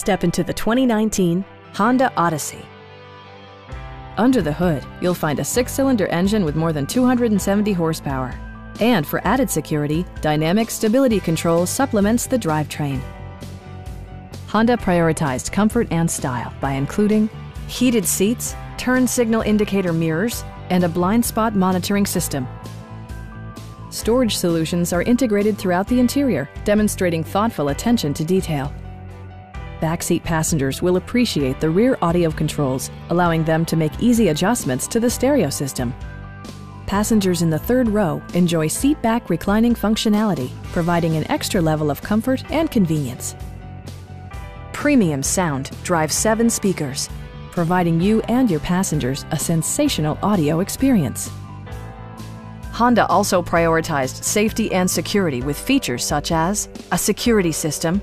Step into the 2019 Honda Odyssey. Under the hood, you'll find a six-cylinder engine with more than 270 horsepower. And for added security, Dynamic Stability Control supplements the drivetrain. Honda prioritized comfort and style by including heated seats, turn signal indicator mirrors, and a blind spot monitoring system. Storage solutions are integrated throughout the interior, demonstrating thoughtful attention to detail. Backseat passengers will appreciate the rear audio controls, allowing them to make easy adjustments to the stereo system. Passengers in the third row enjoy seat back reclining functionality, providing an extra level of comfort and convenience. Premium sound drives seven speakers, providing you and your passengers a sensational audio experience. Honda also prioritized safety and security with features such as a security system,